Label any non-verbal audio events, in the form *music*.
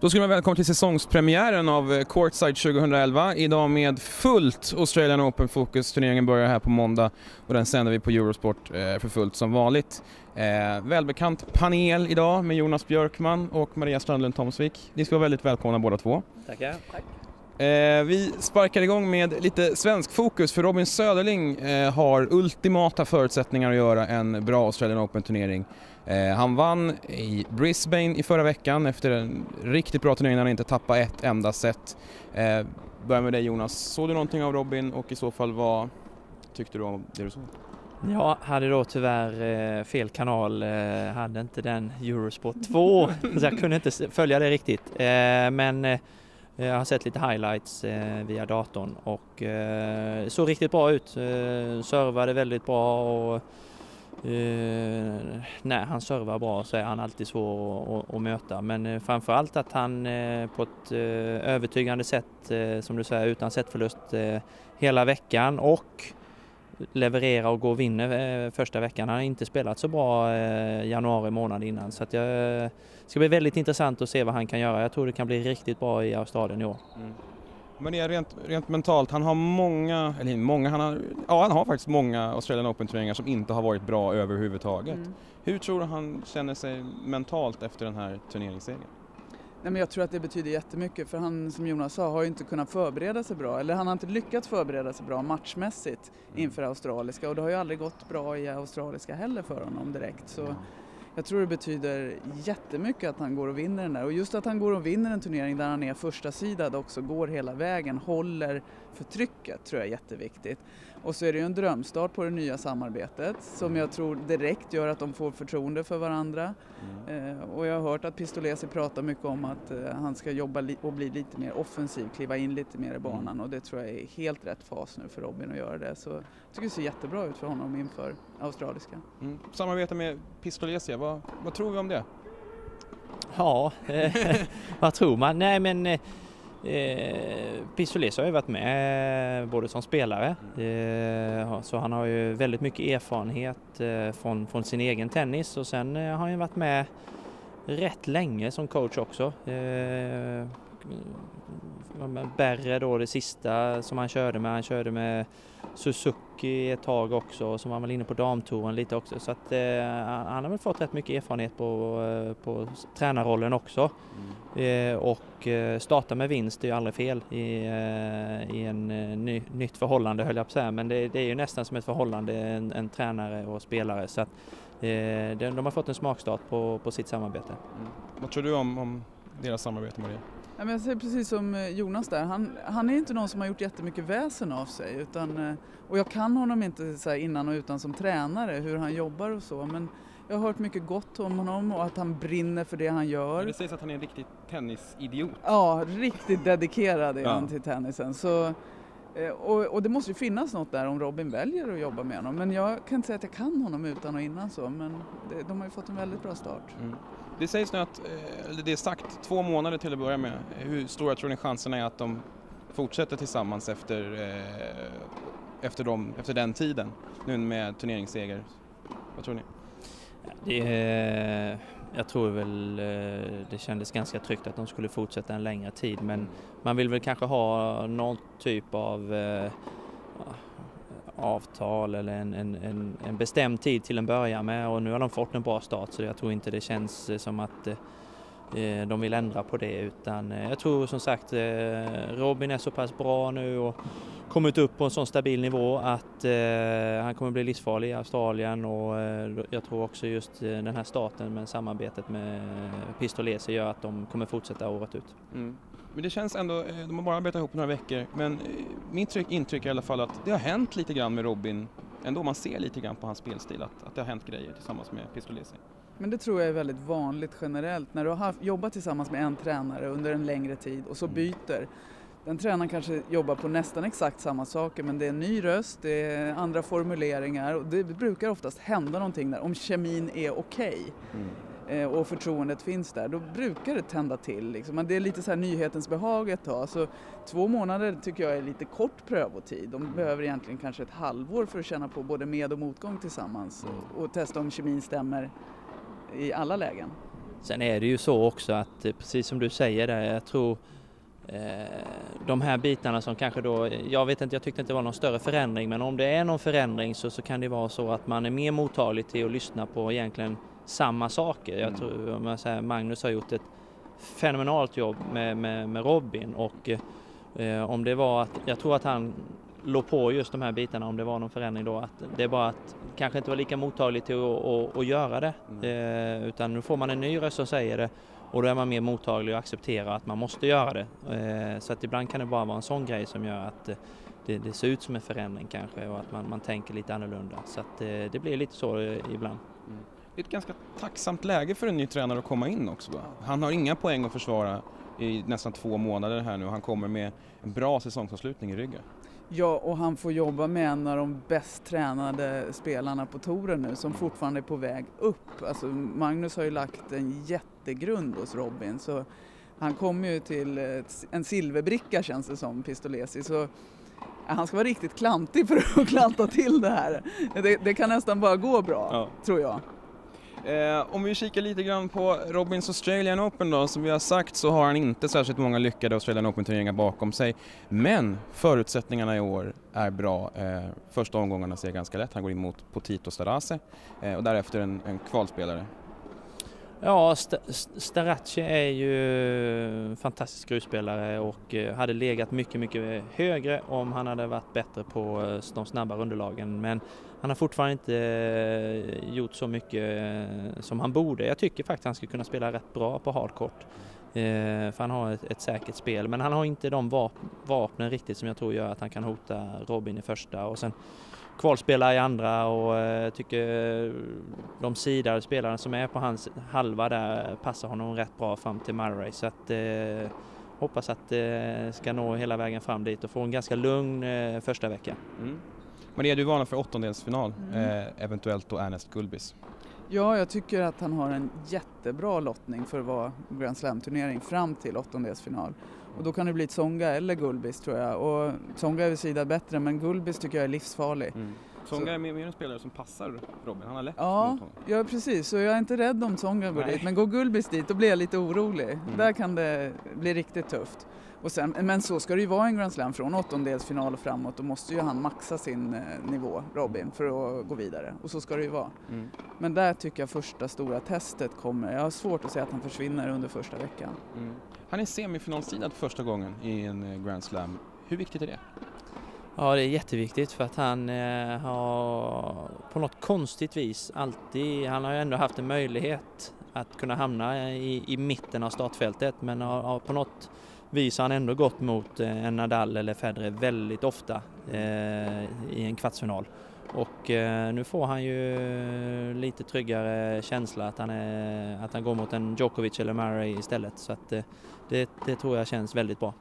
Då ska man välkomna till säsongspremiären av eh, Courtside 2011. Idag med fullt Australian Open fokus. Turneringen börjar här på måndag och den sänder vi på Eurosport eh, för fullt som vanligt. Eh, välbekant panel idag med Jonas Björkman och Maria Strandlund Tomsvik. Ni ska vara väldigt välkomna båda två. Tackar. Tack. Eh, vi sparkar igång med lite svensk fokus för Robin Söderling eh, har ultimata förutsättningar att göra en bra Australian Open-turnering. Eh, han vann i Brisbane i förra veckan efter en riktigt bra turnering där han inte tappade ett enda set. Eh, börjar med dig Jonas, såg du någonting av Robin och i så fall vad tyckte du om det du såg? Ja, hade då tyvärr eh, fel kanal, eh, hade inte den Eurosport 2 så jag kunde inte följa det riktigt. Eh, men eh, jag har sett lite highlights eh, via datorn och eh, såg riktigt bra ut. Eh, servade väldigt bra och Eh, uh, när han servar bra så är han alltid svår att, att, att möta men uh, framförallt att han uh, på ett uh, övertygande sätt, som du säger, utan setförlust hela veckan och levererar och går och vinner första veckan. Han har inte spelat så bra januari månad innan så att jag, ska bli väldigt intressant att se vad han kan göra. Jag tror det kan bli riktigt bra i Australien i år. Mm. Men är rent, rent mentalt, han har många, eller många, han har, ja han har faktiskt många Australian Open-turneringar som inte har varit bra överhuvudtaget. Mm. Hur tror du han känner sig mentalt efter den här turneringssegern? Nej, men jag tror att det betyder jättemycket för han som Jonas sa har ju inte kunnat förbereda sig bra eller han har inte lyckats förbereda sig bra matchmässigt mm. inför australiska och det har ju aldrig gått bra i australiska heller för honom direkt. Så. Jag tror det betyder jättemycket att han går och vinner den där och just att han går och vinner en turnering där han är första sidad också, går hela vägen, håller för trycket tror jag är jätteviktigt. Och så är det ju en drömstart på det nya samarbetet som jag tror direkt gör att de får förtroende för varandra. Mm. Eh, och jag har hört att Pistolesi pratar mycket om att eh, han ska jobba och bli lite mer offensiv, kliva in lite mer i mm. banan mm. och det tror jag är helt rätt fas nu för Robin att göra det. Så jag tycker det ser jättebra ut för honom inför australiska. Mm. Samarbete med Pistolesi, vad, vad tror vi om det? Ja, eh, *laughs* vad tror man? Nej men eh, Eh, har ju varit med eh, både som spelare, eh, så han har ju väldigt mycket erfarenhet eh, från, från sin egen tennis och sen eh, har han ju varit med rätt länge som coach också. Eh, Eh, Berre då det sista som han körde med, han körde med Suzuki ett tag också som var väl inne på damtouren lite också så att eh, han har väl fått rätt mycket erfarenhet på, eh, på tränarrollen också. Mm. Eh, och eh, starta med vinst är ju aldrig fel i, eh, i en eh, ny, nytt förhållande höll jag på att säga men det, det, är ju nästan som ett förhållande en, en tränare och spelare så att de, de har fått en smakstart på, på sitt samarbete. Mm. Vad tror du om, om deras samarbete Maria? Ja, men jag säger precis som eh, Jonas där, han, han är inte någon som har gjort jättemycket väsen av sig. Utan, eh, och jag kan honom inte så innan och utan som tränare, hur han jobbar och så. Men jag har hört mycket gott om honom och att han brinner för det han gör. Men det sägs att han är en riktig tennisidiot. Ja, riktigt dedikerad är ja. han till tennisen. Så, och, och, det måste ju finnas något där om Robin väljer att jobba med honom. Men jag kan inte säga att jag kan honom utan och innan så. Men det, de har ju fått en väldigt bra start. Mm. Det sägs nu att, eh, eller det är sagt, två månader till att börja med. Hur stora tror ni chanserna är att de fortsätter tillsammans efter, eh, efter, dem, efter den tiden? Nu med turneringsseger. Vad tror ni? Det är, jag tror väl eh, det kändes ganska tryggt att de skulle fortsätta en längre tid men man vill väl kanske ha någon typ av eh, avtal eller en, en, en, en bestämd tid till en början med och nu har de fått en bra start så jag tror inte det känns som att eh, Eh, de vill ändra på det utan eh, jag tror som sagt eh, Robin är så pass bra nu och kommit upp på en sån stabil nivå att han kommer bli livsfarlig i Australien och jag tror också just den här starten med samarbetet med Pistolesi gör att de kommer fortsätta året ut. Mm. Men det känns ändå, de har bara arbetat ihop några veckor, men mitt intryck är i alla fall att det har hänt lite grann med Robin ändå. Man ser lite grann på hans spelstil att, att det har hänt grejer tillsammans med Pistolesi. Men det tror jag är väldigt vanligt generellt. När du har jobbat tillsammans med en tränare under en längre tid och så mm. byter. Den tränaren kanske jobbar på nästan exakt samma saker men det är en ny röst, det är andra formuleringar och det brukar oftast hända någonting där om kemin är okej. Okay. Mm. Eh, och förtroendet finns där, då brukar det tända till. Liksom. Det är lite så här nyhetens behag ett tag. Så två månader tycker jag är lite kort prövotid. De behöver egentligen kanske ett halvår för att känna på både med och motgång tillsammans och, och testa om kemin stämmer i alla lägen. Sen är det ju så också att precis som du säger där, jag tror de här bitarna som kanske då, jag vet inte, jag tyckte inte det var någon större förändring men om det är någon förändring så, så kan det vara så att man är mer mottaglig till att lyssna på egentligen samma saker. Jag mm. tror, om jag säger, Magnus har gjort ett fenomenalt jobb med, med, med Robin och eh, om det var att, jag tror att han låg på just de här bitarna om det var någon förändring då, att det är bara att kanske inte var lika mottaglig till att, att, att göra det. Eh, utan nu får man en ny röst som säger det och då är man mer mottaglig och accepterar att man måste göra det. Eh, så att ibland kan det bara vara en sån grej som gör att eh, det, det ser ut som en förändring kanske och att man, man tänker lite annorlunda. Så att eh, det blir lite så ibland. Mm. Det är ett ganska tacksamt läge för en ny tränare att komma in också. Han har inga poäng att försvara i nästan två månader här nu och han kommer med en bra säsongsavslutning i ryggen. Ja, och han får jobba med en av de bäst tränade spelarna på touren nu som fortfarande är på väg upp. Alltså Magnus har ju lagt en jättegrund hos Robin så han kommer ju till en silverbricka känns det som, Pistolesi. Så han ska vara riktigt klantig för att *laughs* klanta till det här. Det, det kan nästan bara gå bra, ja. tror jag. Eh, om vi kikar lite grann på Robins Australian Open då, som vi har sagt så har han inte särskilt många lyckade Australian Open-turneringar bakom sig. Men förutsättningarna i år är bra. Eh, första omgångarna ser ganska lätt. Han går in mot Potito Starase eh, och därefter en, en kvalspelare. Ja, St Staracci är ju en fantastisk grusspelare och eh, hade legat mycket, mycket högre om han hade varit bättre på eh, de snabbare underlagen. Men han har fortfarande inte eh, gjort så mycket som han borde. Jag tycker faktiskt han skulle kunna spela rätt bra på hardcourt. För han har ett, ett säkert spel, men han har inte de vap vapnen riktigt som jag tror gör att han kan hota Robin i första. Och sen kvalspelare i andra och jag tycker de sidade spelarna som är på hans halva där passar honom rätt bra fram till Murray så att eh, hoppas att det ska nå hela vägen fram dit och få en ganska lugn eh, första vecka. Mm. Maria, du varnar för åttondelsfinal, mm. eh, eventuellt då Ernest Gulbis. Ja, jag tycker att han har en jättebra lottning för att vara Grand Slam-turnering fram till åttondelsfinal. Och då kan det bli Tsonga eller Gulbis tror jag. Och Tsonga är väl sida bättre men Gulbis tycker jag är livsfarlig. Mm. Tsonga är mer en spelare som passar Robin, han har lätt ja, mot honom. Ja precis, så jag är inte rädd om Tsonga går dit. Men går Gulbis dit då blir jag lite orolig. Mm. Där kan det bli riktigt tufft. Och sen, men så ska det ju vara en Grand Slam från åttondelsfinal och framåt. Då måste ju han maxa sin eh, nivå, Robin, för att gå vidare. Och så ska det ju vara. Mm. Men där tycker jag första stora testet kommer. Jag har svårt att säga att han försvinner under första veckan. Mm. Han är semifinalsidad första gången i en eh, Grand Slam. Hur viktigt är det? Ja, det är jätteviktigt för att han eh, har på något konstigt vis alltid, han har ju ändå haft en möjlighet att kunna hamna i, i mitten av startfältet men har, har på något vis har han ändå gått mot eh, en Nadal eller Federer väldigt ofta eh, i en kvartsfinal. Och eh, nu får han ju lite tryggare känsla att han, är, att han går mot en Djokovic eller Murray istället så att eh, det, det tror jag känns väldigt bra.